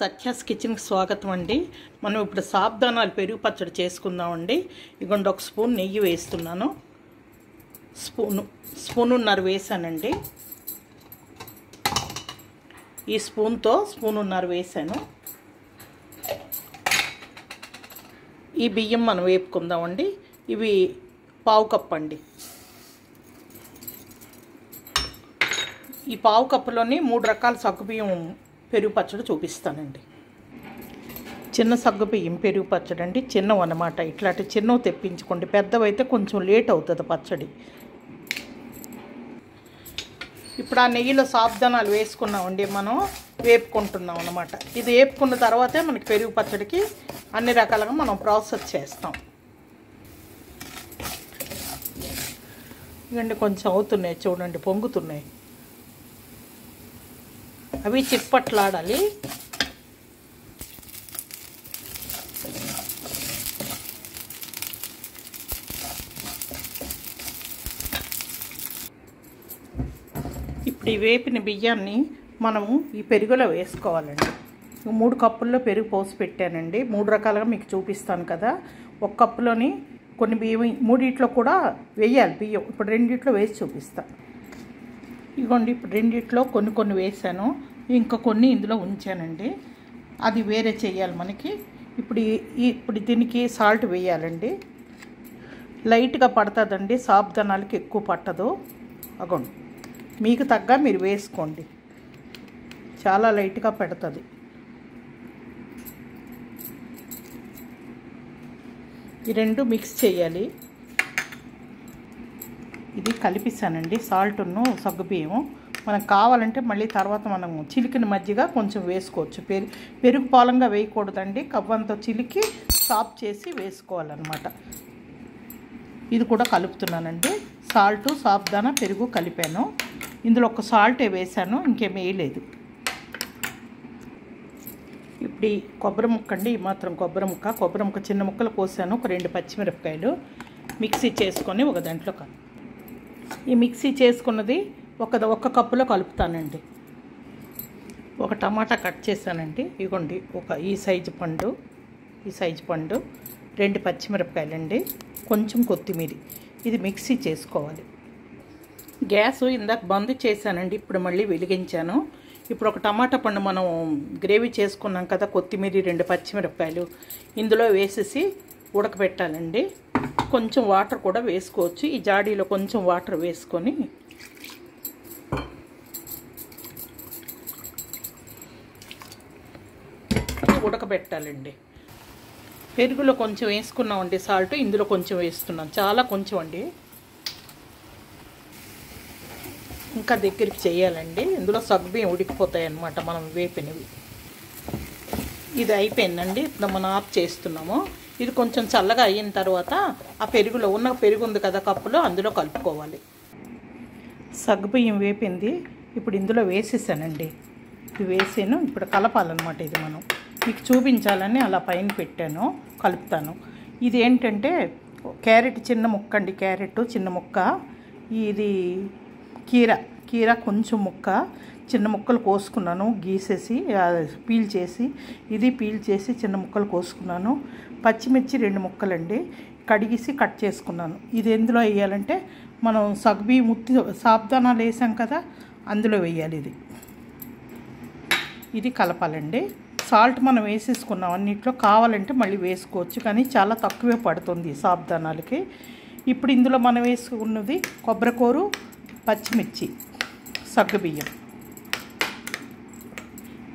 సత్యాస్ కిచెన్కి స్వాగతం అండి. మనం ఇప్పుడు సాబ్దానాలు పెరుగు పచ్చడి చేసుకుందామండి. ఇగోండి ఒక స్పూన్ నెయ్యి వేస్తున్నాను. స్పూను స్పూనున్నర వేసానండి. ఈ స్పూన్తో స్పూనున్నర వేసాను. ఈ బియ్యం మనం వేపుకుందామండి. ఇవి పావు కప్పు అండి. ఈ పావు కప్పులోని మూడు రకాల సగ్గుబియ్యం పెరుగు పచ్చడి చూపిస్తానండి. చిన్న సగ్గుబియ్యం పెరుగు పచ్చడి అండి చిన్నవి అనమాట ఇట్లాంటి చిన్నవి తెప్పించుకోండి. పెద్దవైతే కొంచెం లేట్ అవుతుంది పచ్చడి. ఇప్పుడు ఆ నెయ్యిలో సాబ్దానాలు వేసుకున్నామండి మనం వేపుకుంటున్నాం అనమాట ఇది వేపుకున్న తర్వాతే మనకి పెరుగు పచ్చడికి అన్ని రకాలుగా మనం ప్రాసెస్ చేస్తాం. ఇవ్వండి కొంచెం అవుతున్నాయి చూడండి పొంగుతున్నాయి. అవి చిప్పట్లాడాలి. ఇప్పుడు ఈ వేపిన బియ్యాన్ని మనము ఈ పెరుగులో వేసుకోవాలండి. మూడు కప్పుల్లో పెరుగు పోసి పెట్టానండి. మూడు రకాలుగా మీకు చూపిస్తాను కదా. ఒక కప్పులోని కొన్ని బియ్యం మూడిట్లో కూడా వేయాలి బియ్యం. ఇప్పుడు రెండిట్లో వేసి చూపిస్తాను ఇదిగోండి ఇప్పుడు రెండిట్లో కొన్ని కొన్ని వేసాను. ఇంకా కొన్ని ఇందులో ఉంచానండి. అది వేరే చేయాలి మనకి. ఇప్పుడు ఇప్పుడు దీనికి సాల్ట్ వేయాలండి. లైట్గా పడుతుందండి. సాబ్దనాలకి ఎక్కువ పట్టదు. అగోండి. మీకు తగ్గ మీరు వేసుకోండి. చాలా లైట్గా పెడుతుంది. ఈ రెండు మిక్స్ చేయాలి. ఇది కలిపిస్తానండి సాల్ట్ను సగ్గుబియ్యం మనకు కావాలంటే మళ్ళీ తర్వాత మనం చిలికిన మజ్జిగ కొంచెం వేసుకోవచ్చు. పెరు పెరుగు పాలంగా వేయకూడదండి. కవ్వంతో చిలికి సాప్ చేసి వేసుకోవాలన్నమాట. ఇది కూడా కలుపుతున్నానండి. సాల్ట్ సాబ్దాన పెరుగు కలిపాను. ఇందులో ఒక సాల్టే వేసాను ఇంకేం వేయలేదు. ఇప్పుడు కొబ్బరి ముక్క అండి ఈ మాత్రం కొబ్బరి ముక్క. కొబ్బరి ముక్క చిన్న ముక్కలు కోసాను. ఒక రెండు పచ్చిమిరపకాయలు మిక్సీ చేసుకొని ఒక దాంట్లో ఈ మిక్సీ చేసుకున్నది ఒక ఒక కప్పులో కలుపుతానండి. ఒక టమాటా కట్ చేశానండి. ఇగోండి ఒక ఈ సైజు పండు ఈ సైజు పండు రెండు పచ్చిమిరపకాయలండి కొంచెం కొత్తిమీర. ఇది మిక్సీ చేసుకోవాలి. గ్యాస్ ఇందాక బంద్ చేశానండి ఇప్పుడు మళ్ళీ వెలిగించాను. ఇప్పుడు ఒక టమాటా పండు మనం గ్రేవీ చేసుకున్నాం కదా కొత్తిమీర రెండు పచ్చిమిరపకాయలు ఇందులో వేసేసి ఉడకబెట్టాలండి. కొంచెం వాటర్ కూడా వేసుకోవచ్చు. ఈ జాడీలో కొంచెం వాటర్ వేసుకొని ఉడకబెట్టాలండి. పెరుగులో కొంచెం వేసుకున్నామండి సాల్ట్ ఇందులో కొంచెం వేస్తున్నాం. చాలా కొంచెం అండి. ఇంకా దగ్గరికి చేయాలండి. ఇందులో సగ్గుబియ్యం ఉడికిపోతాయి అన్నమాట మనం వేపినవి. ఇది అయిపోయిందండి. ఇప్పుడు మనం ఆఫ్ చేస్తున్నాము. ఇది కొంచెం చల్లగా అయిన తర్వాత ఆ పెరుగులో ఉన్న పెరుగు ఉంది కదా కప్పులో అందులో కలుపుకోవాలి. సగ్గుబియ్యం వేపింది. ఇప్పుడు ఇందులో వేసేసానండి. ఇది వేసాను. ఇప్పుడు కలపాలన్నమాట ఇది మనం. మీకు చూపించాలని అలా పైన పెట్టాను కలుపుతాను. ఇది ఏంటంటే క్యారెట్ చిన్న ముక్క అండి క్యారెట్ చిన్న ముక్క. ఇది కీర కీర కొంచెం ముక్క. చిన్న ముక్కలు కోసుకున్నాను గీసేసి పీల్ చేసి ఇది పీల్ చేసి చిన్న ముక్కలు కోసుకున్నాను. పచ్చిమిర్చి రెండు ముక్కలండి కడిగేసి కట్ చేసుకున్నాను. ఇది ఎందులో వేయాలంటే మనం సగ్బీ ముత్తి సాబ్దానాలు వేసాం కదా అందులో వేయాలి ఇది. ఇది కలపాలండి. సాల్ట్ మనం వేసేసుకున్నాం అన్నిట్లో. కావాలంటే మళ్ళీ వేసుకోవచ్చు కానీ చాలా తక్కువే పడుతుంది సాబ్దానాలకి. ఇప్పుడు ఇందులో మనం వేసుకున్నది కొబ్బరికూరు పచ్చిమిర్చి సగ్గుబియ్యం.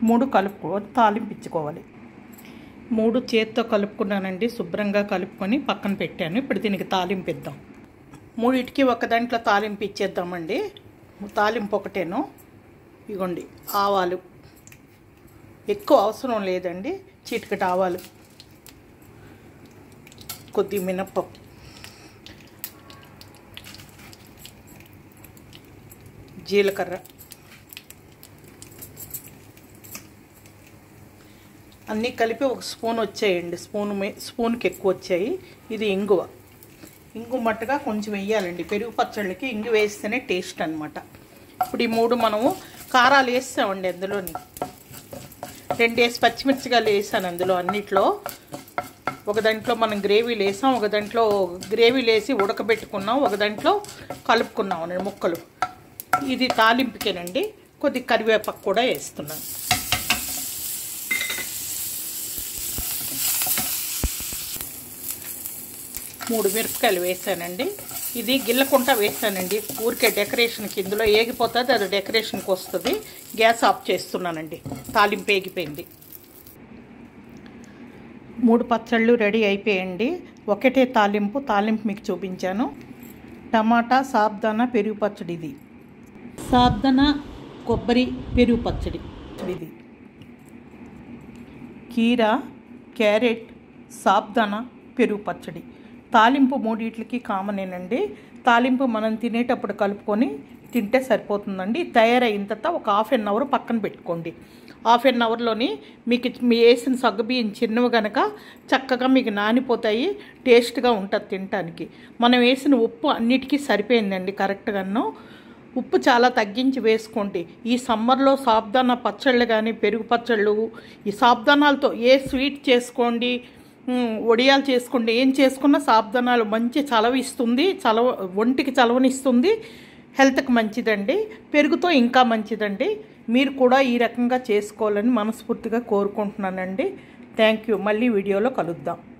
మూడు కలుపుకో తాలింపించుకోవాలి మూడు చేత్తో కలుపుకున్నానండి శుభ్రంగా కలుపుకొని పక్కన పెట్టాను. ఇప్పుడు దీనికి తాలింపు ఇద్దాం ఒక దాంట్లో తాలింపు ఇచ్చేద్దామండి తాలింపు ఒకటేను. ఇగోండి ఆవాలు ఎక్కువ అవసరం లేదండి. చీటికటి ఆవాలు. కొద్ది మినప్పప్పు. జీలకర్ర. అన్నీ కలిపి ఒక స్పూన్ వచ్చాయండి. స్పూన్ స్పూన్కి ఎక్కువ వచ్చాయి. ఇది ఇంగువ. ఇంగు మట్టుగా కొంచెం వేయాలండి. పెరుగు పచ్చళ్ళకి ఇంగు వేస్తేనే టేస్ట్ అనమాట ఇప్పుడు ఈ మూడు మనము కారాలు వేస్తామండి అందులోని. రెండేసి పచ్చిమిర్చిగా వేసాను అందులో అన్నిట్లో. ఒక దాంట్లో మనం గ్రేవీ లేసాం ఒక దాంట్లో గ్రేవీ లేసి ఉడకబెట్టుకున్నాం ఒక దాంట్లో కలుపుకున్నాం అండి ముక్కలు. ఇది తాలింపుకేనండి. కొద్ది కరివేపాకు కూడా వేస్తున్నాను. మూడు మిరపకాయలు వేసానండి. ఇది గిల్లకుంట వేసానండి. ఊరికే డెకరేషన్కి ఇందులో ఏగిపోతుంది అది డెకరేషన్కి వస్తుంది. గ్యాస్ ఆఫ్ చేస్తున్నానండి. తాలింపు ఏగిపోయింది. మూడు పచ్చళ్ళు రెడీ అయిపోయండి. ఒకటే తాలింపు తాలింపు మీకు చూపించాను. టమాటా సాబ్దానా పెరుగు పచ్చడి ఇది. సాబ్దానా కొబ్బరి పెరుగు పచ్చడి ఇది. కీర క్యారెట్ సాబ్దానా పెరుగు పచ్చడి. తాలింపు మూడిట్లకి కామనేనండి. తాలింపు మనం తినేటప్పుడు కలుపుకొని తింటే సరిపోతుందండి. తయారైన తర్వాత ఒక హాఫ్ అన్ అవర్ పక్కన పెట్టుకోండి. హాఫ్ అన్ అవర్లోని మీకు మీ వేసిన సగ్గుబియ్యం చిన్నవి కనుక చక్కగా మీకు నానిపోతాయి టేస్ట్గా ఉంటుంది తినటానికి. మనం వేసిన ఉప్పు అన్నిటికీ సరిపోయిందండి కరెక్ట్గాను. ఉప్పు చాలా తగ్గించి వేసుకోండి. ఈ సమ్మర్లో సాబ్దానా పచ్చళ్ళు కానీ పెరుగు పచ్చళ్ళు ఈ సాబ్దానాలతో ఏ స్వీట్ చేసుకోండి వడియాలు చేసుకోండి ఏం చేసుకున్నా సాబ్దనాలు మంచి చలవ ఇస్తుంది చలవ ఒంటికి చలవనిస్తుంది. హెల్త్కి మంచిదండి. పెరుగుతో ఇంకా మంచిదండి. మీరు కూడా ఈ రకంగా చేసుకోవాలని మనస్ఫూర్తిగా కోరుకుంటున్నానండి. Thank you. మళ్ళీ వీడియోలో కలుద్దాం.